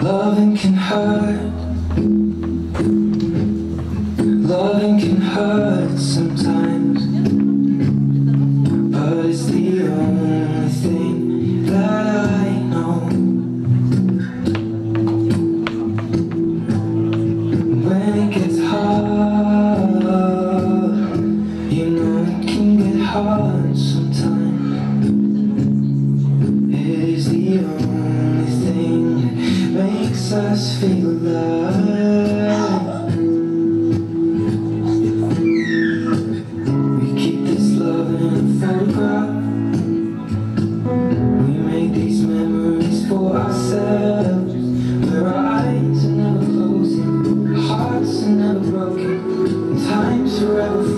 Loving can hurt. last finger line We keep this love in a photograph. We make these memories for ourselves. Where our eyes are never closing Hearts are never broken. Time's forever